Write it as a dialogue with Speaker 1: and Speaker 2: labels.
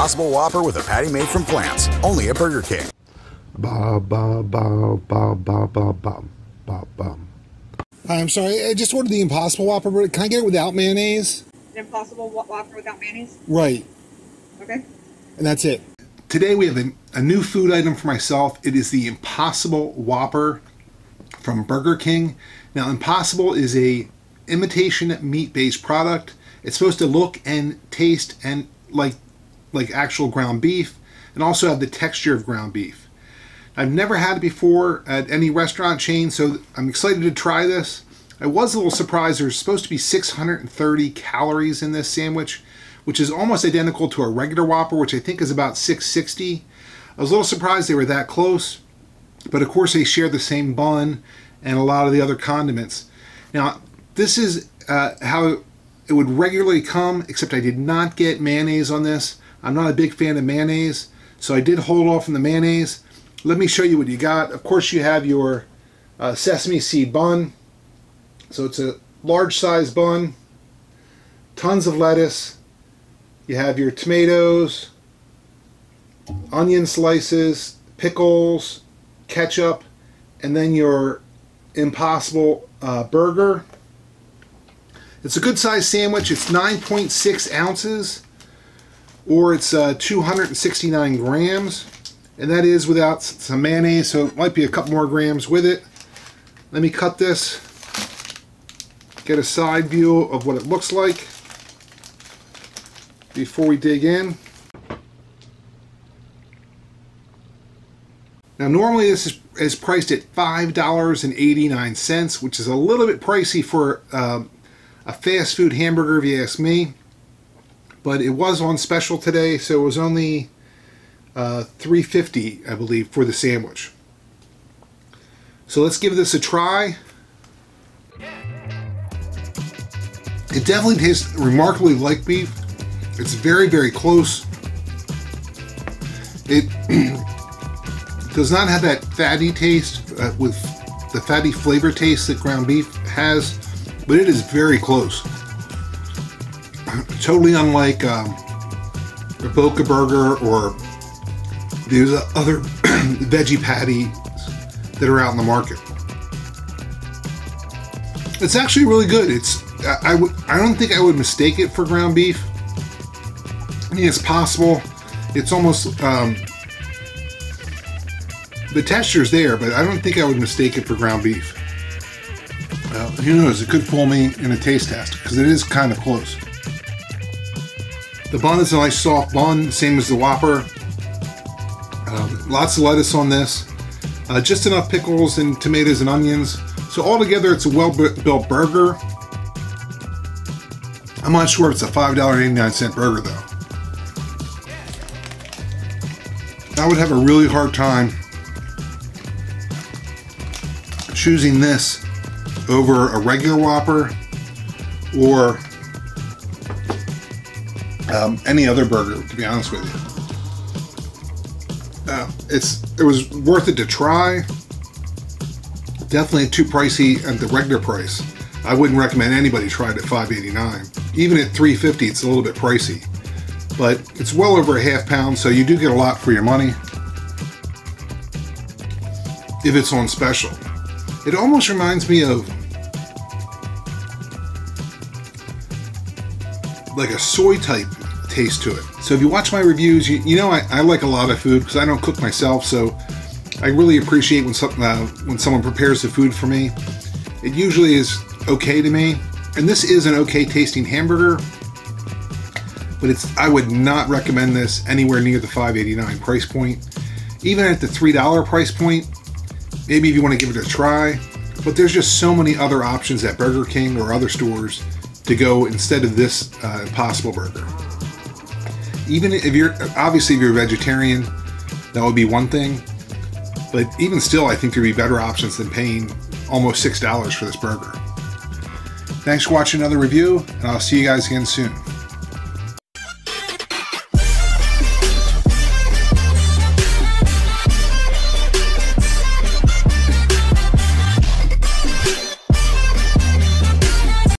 Speaker 1: Impossible Whopper with a patty made from plants. Only at Burger King.
Speaker 2: Ba ba ba ba ba ba ba ba ba.
Speaker 3: Hi, I'm sorry. I just ordered the Impossible Whopper. but Can I get it without mayonnaise?
Speaker 4: An Impossible Wha- Whopper without mayonnaise?
Speaker 3: Right.
Speaker 4: Okay.
Speaker 3: And that's it.
Speaker 2: Today we have a, a new food item for myself. It is the Impossible Whopper from Burger King. Now, Impossible is a imitation meat-based product. It's supposed to look and taste and like like actual ground beef, and also have the texture of ground beef. I've never had it before at any restaurant chain, so I'm excited to try this. I was a little surprised. There's supposed to be 630 calories in this sandwich, which is almost identical to a regular Whopper, which I think is about 660. I was a little surprised they were that close, but of course they share the same bun and a lot of the other condiments. Now, this is uh, how it would regularly come, except I did not get mayonnaise on this. I'm not a big fan of mayonnaise, so I did hold off on the mayonnaise. Let me show you what you got. Of course, you have your uh, sesame seed bun. So it's a large size bun, tons of lettuce. You have your tomatoes, onion slices, pickles, ketchup, and then your Impossible uh, burger. It's a good sized sandwich. It's 9.6 ounces or it's uh, 269 grams and that is without some mayonnaise so it might be a couple more grams with it. Let me cut this get a side view of what it looks like before we dig in. Now normally this is, is priced at $5.89 which is a little bit pricey for um, a fast food hamburger if you ask me but it was on special today, so it was only uh, 350, I believe, for the sandwich. So let's give this a try. It definitely tastes remarkably like beef. It's very, very close. It does not have that fatty taste uh, with the fatty flavor taste that ground beef has, but it is very close totally unlike um, a Boca Burger or these other veggie patties that are out in the market. It's actually really good. It's I, I don't think I would mistake it for ground beef. I mean, it's possible. It's almost um, the texture's there, but I don't think I would mistake it for ground beef. Well, who knows? It could fool me in a taste test because it is kind of close. The bun is a nice soft bun, same as the Whopper. Um, lots of lettuce on this. Uh, just enough pickles and tomatoes and onions. So altogether, it's a well-built burger. I'm not sure if it's a $5.89 burger though. I would have a really hard time choosing this over a regular Whopper or um, any other burger, to be honest with you. Uh, it's it was worth it to try. Definitely too pricey at the regular price. I wouldn't recommend anybody try it at 5.89. Even at 3.50, it's a little bit pricey, but it's well over a half pound, so you do get a lot for your money if it's on special. It almost reminds me of like a soy type taste to it. So if you watch my reviews, you, you know I, I like a lot of food because I don't cook myself, so I really appreciate when some, uh, when someone prepares the food for me. It usually is okay to me, and this is an okay tasting hamburger, but it's I would not recommend this anywhere near the 5.89 price point. Even at the $3 price point, maybe if you want to give it a try, but there's just so many other options at Burger King or other stores to go instead of this uh, Impossible Burger. Even if you're obviously if you're a vegetarian, that would be one thing. But even still, I think there'd be better options than paying almost six dollars for this burger. Thanks for watching another review, and I'll see you guys again soon.